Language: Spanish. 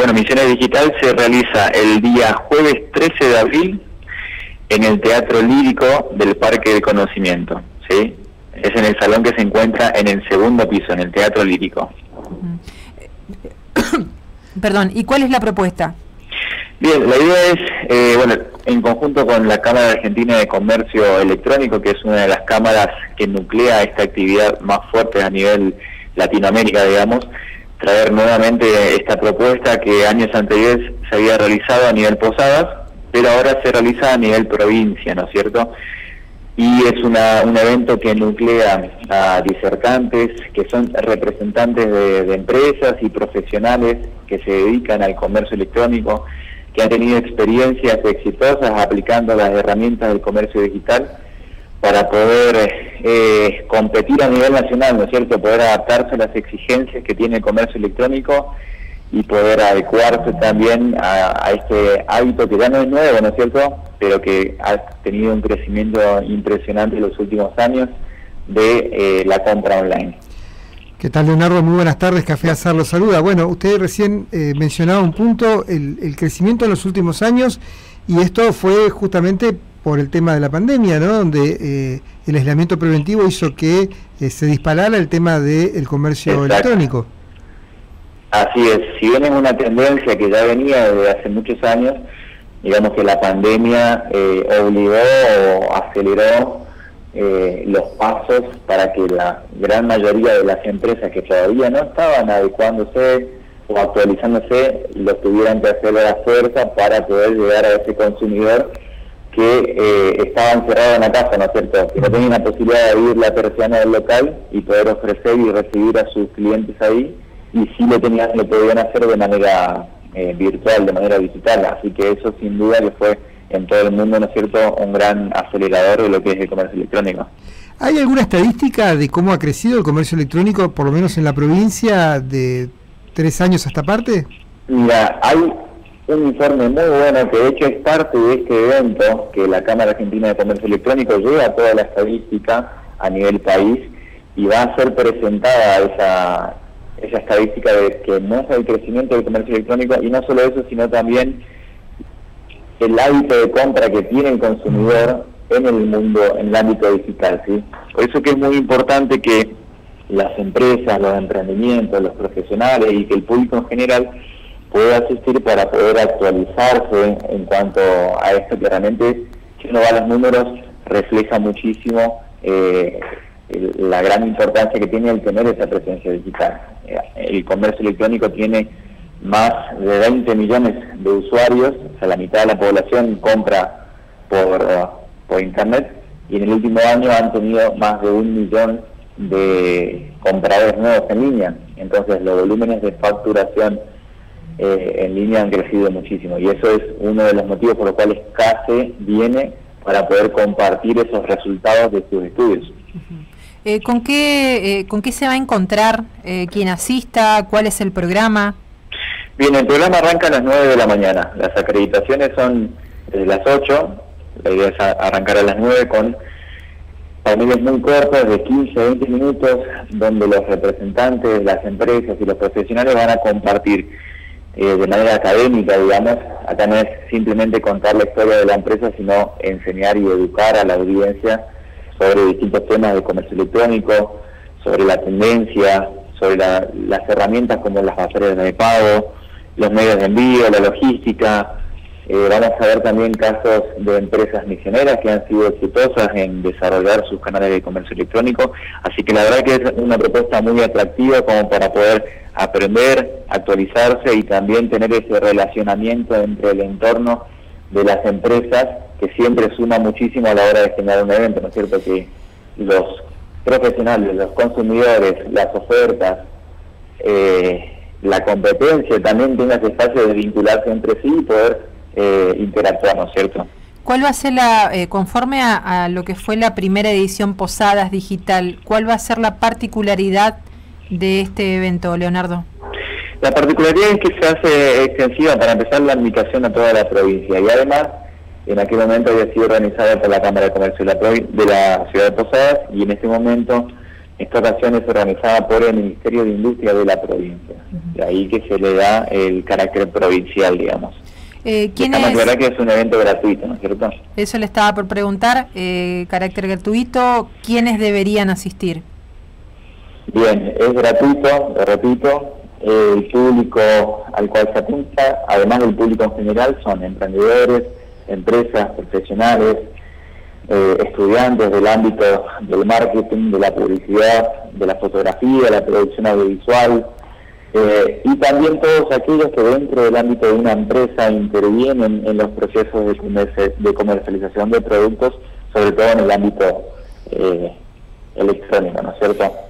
bueno, Misiones Digital se realiza el día jueves 13 de abril en el Teatro Lírico del Parque de Conocimiento, ¿sí? Es en el salón que se encuentra en el segundo piso, en el Teatro Lírico. Perdón, ¿y cuál es la propuesta? Bien, la idea es, eh, bueno, en conjunto con la Cámara Argentina de Comercio Electrónico, que es una de las cámaras que nuclea esta actividad más fuerte a nivel Latinoamérica, digamos, traer nuevamente esta propuesta que años anteriores se había realizado a nivel Posadas, pero ahora se realiza a nivel provincia, ¿no es cierto? Y es una, un evento que nuclea a disertantes, que son representantes de, empresas y profesionales que se dedican al comercio electrónico, que han tenido experiencias exitosas aplicando las herramientas del comercio digital para poder eh, competir a nivel nacional, ¿no es cierto? Poder adaptarse a las exigencias que tiene el comercio electrónico y poder adecuarse también a, este hábito que ya no es nuevo, ¿no es cierto? Pero que ha tenido un crecimiento impresionante en los últimos años de eh, la compra online. ¿Qué tal, Leonardo? Muy buenas tardes, Café Azar lo saluda. Bueno, usted recién eh, mencionaba un punto, el, el crecimiento en los últimos años, y esto fue justamente por el tema de la pandemia, ¿no? donde eh, el aislamiento preventivo hizo que eh, se disparara el tema del comercio electrónico. Así es, si bien es una tendencia que ya venía desde hace muchos años, digamos que la pandemia eh, obligó o aceleró los pasos para que la gran mayoría de las empresas que todavía no estaban adecuándose o actualizándose lo tuvieran que hacer a la fuerza para poder llegar a ese consumidor que eh, estaba encerrado en la casa, ¿no es cierto? Que no tenían la posibilidad de abrir la persiana del local y poder ofrecer y recibir a sus clientes ahí, y sí lo, tenían, lo podían hacer de manera eh, virtual, de manera digital. Así que eso sin duda que fue en todo el mundo, ¿no es cierto?, un gran acelerador de lo que es el comercio electrónico. ¿Hay alguna estadística de cómo ha crecido el comercio electrónico, por lo menos en la provincia, de tres años hasta parte? Mira, hay un informe muy bueno que de hecho es parte de este evento que la Cámara Argentina de Comercio Electrónico lleva toda la estadística a nivel país y va a ser presentada esa, esa estadística de que no es el crecimiento del comercio electrónico y no solo eso, sino también el hábito de compra que tiene el consumidor en el mundo, en el ámbito digital. ¿sí? Por eso que es muy importante que las empresas, los emprendimientos, los profesionales y que el público en general puede asistir para poder actualizarse en cuanto a esto que realmente, si uno va a los números, refleja muchísimo eh, la gran importancia que tiene el tener esa presencia digital. Eh, el comercio electrónico tiene más de 20 millones de usuarios, o sea, la mitad de la población compra por, por Internet y en el último año han tenido más de un millón de compradores nuevos en línea. Entonces los volúmenes de facturación eh, en línea han crecido muchísimo y eso es uno de los motivos por los cuales CASE viene para poder compartir esos resultados de sus estudios. Eh, ¿con, qué, eh, ¿Con qué se va a encontrar quien asista? ¿Cuál es el programa? Bien, el programa arranca a las 9 de la mañana. Las acreditaciones son desde las 8. La idea es arrancar a las 9 con paneles muy cortos de 15 a 20 minutos donde los representantes, las empresas y los profesionales van a compartir eh, de manera académica, digamos. Acá no es simplemente contar la historia de la empresa, sino enseñar y educar a la audiencia sobre distintos temas de comercio electrónico, sobre la tendencia, sobre las herramientas como las barreras de pago, los medios de envío, la logística, eh, vamos a ver también casos de empresas misioneras que han sido exitosas en desarrollar sus canales de comercio electrónico, así que la verdad que es una propuesta muy atractiva como para poder aprender, actualizarse y también tener ese relacionamiento entre el entorno de las empresas que siempre suma muchísimo a la hora de generar un evento, ¿no es cierto? Que los profesionales, los consumidores, las ofertas, eh, la competencia también tengan ese espacio de vincularse entre sí y poder eh, interactuar, ¿no es cierto? ¿Cuál va a ser la, eh, conforme a, lo que fue la primera edición Posadas Digital, cuál va a ser la particularidad de este evento, Leonardo? La particularidad es que se hace extensiva para empezar la invitación a toda la provincia y además en aquel momento había sido organizada por la Cámara de Comercio de la, de la Ciudad de Posadas y en este momento esta ocasión es organizada por el Ministerio de Industria de la provincia, de ahí que se le da el carácter provincial, digamos. Eh, ¿quién Estamos es? claro que es un evento gratuito, ¿no es cierto? Eso le estaba por preguntar, eh, carácter gratuito, ¿quiénes deberían asistir? Bien, es gratuito, lo repito, el público al cual se apunta, además del público en general, son emprendedores, empresas, profesionales, eh, estudiantes del ámbito del marketing, de la publicidad, de la fotografía, de la producción audiovisual, eh, y también todos aquellos que dentro del ámbito de una empresa intervienen en los procesos de, de comercialización de productos, sobre todo en el ámbito eh, electrónico, ¿no es cierto?